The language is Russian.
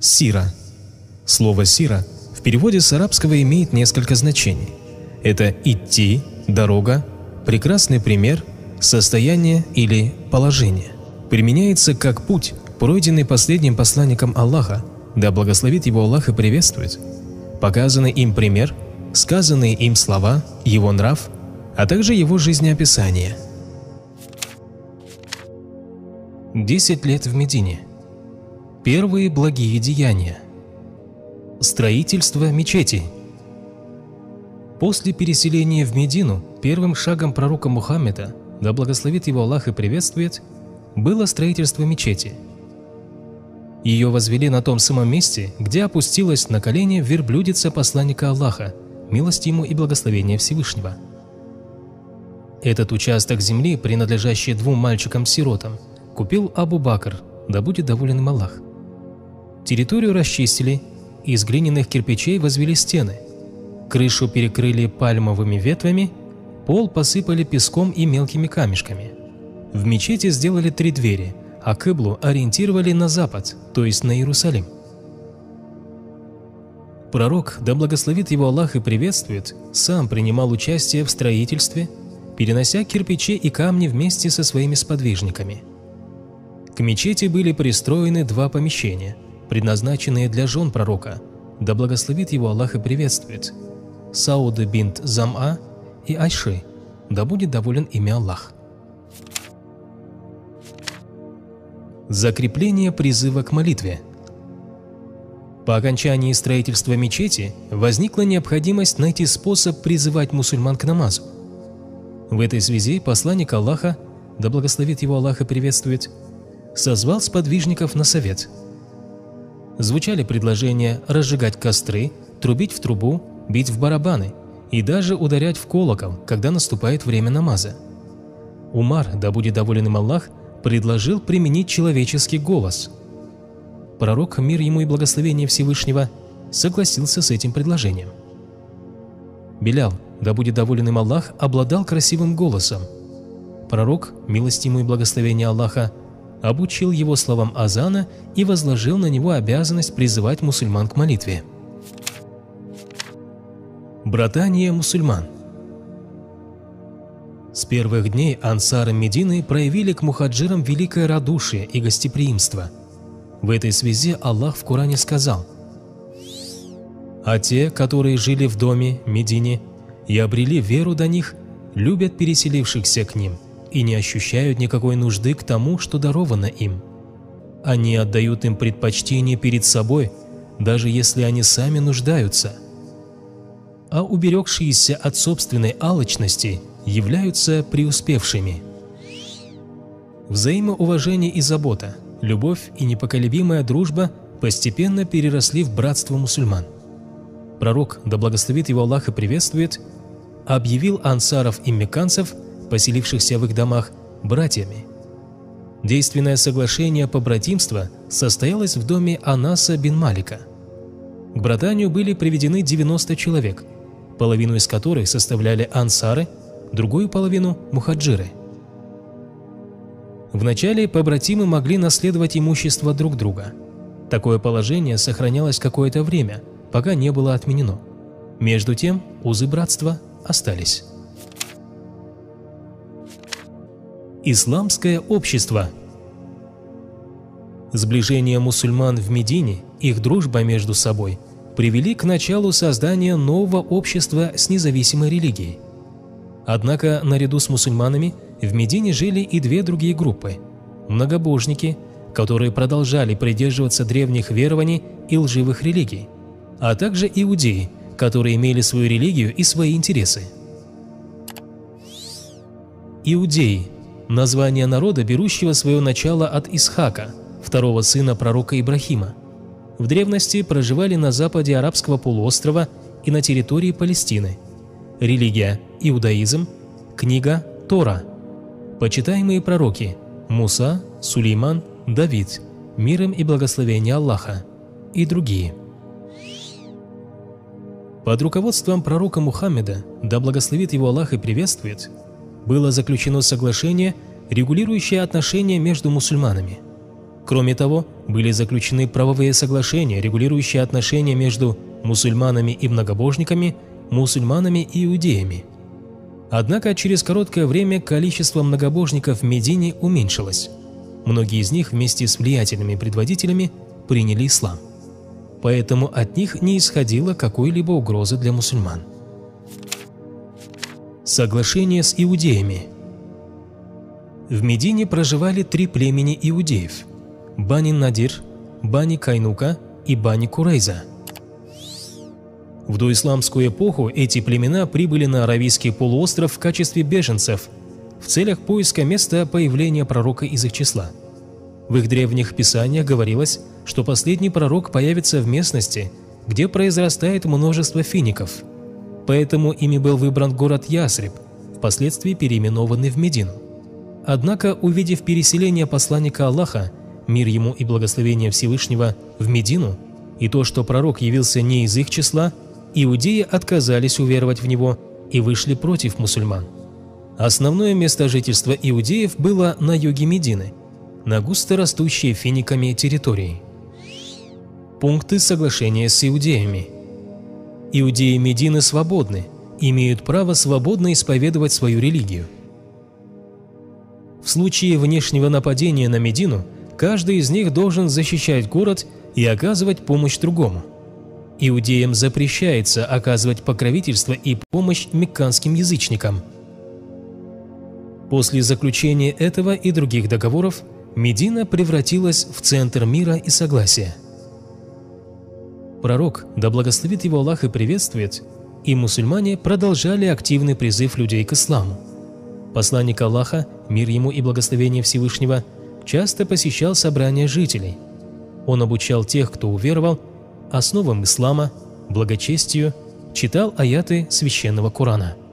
Сира. Слово «сира» в переводе с арабского имеет несколько значений. Это «идти», «дорога», «прекрасный пример», «состояние» или «положение». Применяется как путь, пройденный последним посланником Аллаха, да благословит его Аллах и приветствует, показанный им пример, сказанные им слова, его нрав, а также его жизнеописание. Десять лет в Медине. Первые благие деяния. Строительство мечети. После переселения в Медину первым шагом пророка Мухаммеда, да благословит его Аллах и приветствует, было строительство мечети – ее возвели на том самом месте, где опустилась на колени верблюдица посланника Аллаха, милость ему и благословение Всевышнего. Этот участок земли, принадлежащий двум мальчикам-сиротам, купил Абу Бакр, да будет доволен им Аллах. Территорию расчистили, из глиняных кирпичей возвели стены, крышу перекрыли пальмовыми ветвями, пол посыпали песком и мелкими камешками. В мечети сделали три двери – а Кыблу ориентировали на запад, то есть на Иерусалим. Пророк, да благословит его Аллах и приветствует, сам принимал участие в строительстве, перенося кирпичи и камни вместе со своими сподвижниками. К мечети были пристроены два помещения, предназначенные для жен пророка, да благословит его Аллах и приветствует, Сауда бинт Зам'a и Айши, да будет доволен ими Аллах. Закрепление призыва к молитве. По окончании строительства мечети возникла необходимость найти способ призывать мусульман к намазу. В этой связи посланник Аллаха, да благословит его Аллах и приветствует, созвал сподвижников на совет. Звучали предложения разжигать костры, трубить в трубу, бить в барабаны и даже ударять в колокол, когда наступает время намаза. Умар, да будет доволен им Аллах, предложил применить человеческий голос. Пророк, мир ему и благословение Всевышнего, согласился с этим предложением. Белял, да будет доволен им Аллах, обладал красивым голосом. Пророк, милость ему и благословение Аллаха, обучил его словам азана и возложил на него обязанность призывать мусульман к молитве. Братание мусульман – с первых дней ансары Медины проявили к мухаджирам великое радушие и гостеприимство. В этой связи Аллах в Коране сказал «А те, которые жили в доме Медине и обрели веру до них, любят переселившихся к ним и не ощущают никакой нужды к тому, что даровано им. Они отдают им предпочтение перед собой, даже если они сами нуждаются. А уберегшиеся от собственной алчности – являются преуспевшими. Взаимоуважение и забота, любовь и непоколебимая дружба постепенно переросли в братство мусульман. Пророк, да благословит его Аллах и приветствует, объявил ансаров и мекканцев, поселившихся в их домах, братьями. Действенное соглашение по братимству состоялось в доме Анаса бин Малика. К братанию были приведены 90 человек, половину из которых составляли ансары – другую половину – мухаджиры. Вначале побратимы могли наследовать имущество друг друга. Такое положение сохранялось какое-то время, пока не было отменено. Между тем, узы братства остались. Исламское общество. Сближение мусульман в Медине, их дружба между собой, привели к началу создания нового общества с независимой религией – Однако наряду с мусульманами в Медине жили и две другие группы – многобожники, которые продолжали придерживаться древних верований и лживых религий, а также иудеи, которые имели свою религию и свои интересы. Иудеи – название народа, берущего свое начало от Исхака, второго сына пророка Ибрахима. В древности проживали на западе арабского полуострова и на территории Палестины – Религия – иудаизм. Книга – Тора. Почитаемые пророки – Муса, Сулейман, Давид, миром и благословение Аллаха и другие. Под руководством пророка Мухаммеда, да благословит его Аллах и приветствует, было заключено соглашение, регулирующее отношения между мусульманами. Кроме того, были заключены правовые соглашения, регулирующие отношения между мусульманами и многобожниками, мусульманами и иудеями. Однако через короткое время количество многобожников в Медине уменьшилось. Многие из них вместе с влиятельными предводителями приняли ислам. Поэтому от них не исходило какой-либо угрозы для мусульман. Соглашение с иудеями В Медине проживали три племени иудеев – Бани Надир, Бани Кайнука и Бани Курейза. В доисламскую эпоху эти племена прибыли на Аравийский полуостров в качестве беженцев в целях поиска места появления пророка из их числа. В их древних писаниях говорилось, что последний пророк появится в местности, где произрастает множество фиников. Поэтому ими был выбран город Ясреб, впоследствии переименованный в Медину. Однако, увидев переселение посланника Аллаха, мир ему и благословение Всевышнего, в Медину, и то, что пророк явился не из их числа, иудеи отказались уверовать в него и вышли против мусульман. Основное место жительства иудеев было на юге Медины, на густо растущей финиками территории. Пункты соглашения с иудеями. Иудеи Медины свободны, имеют право свободно исповедовать свою религию. В случае внешнего нападения на Медину, каждый из них должен защищать город и оказывать помощь другому – Иудеям запрещается оказывать покровительство и помощь мекканским язычникам. После заключения этого и других договоров Медина превратилась в центр мира и согласия. Пророк, да благословит его Аллах и приветствует, и мусульмане продолжали активный призыв людей к исламу. Посланник Аллаха, мир ему и благословение Всевышнего, часто посещал собрания жителей. Он обучал тех, кто уверовал, основам ислама, благочестию, читал аяты священного Корана –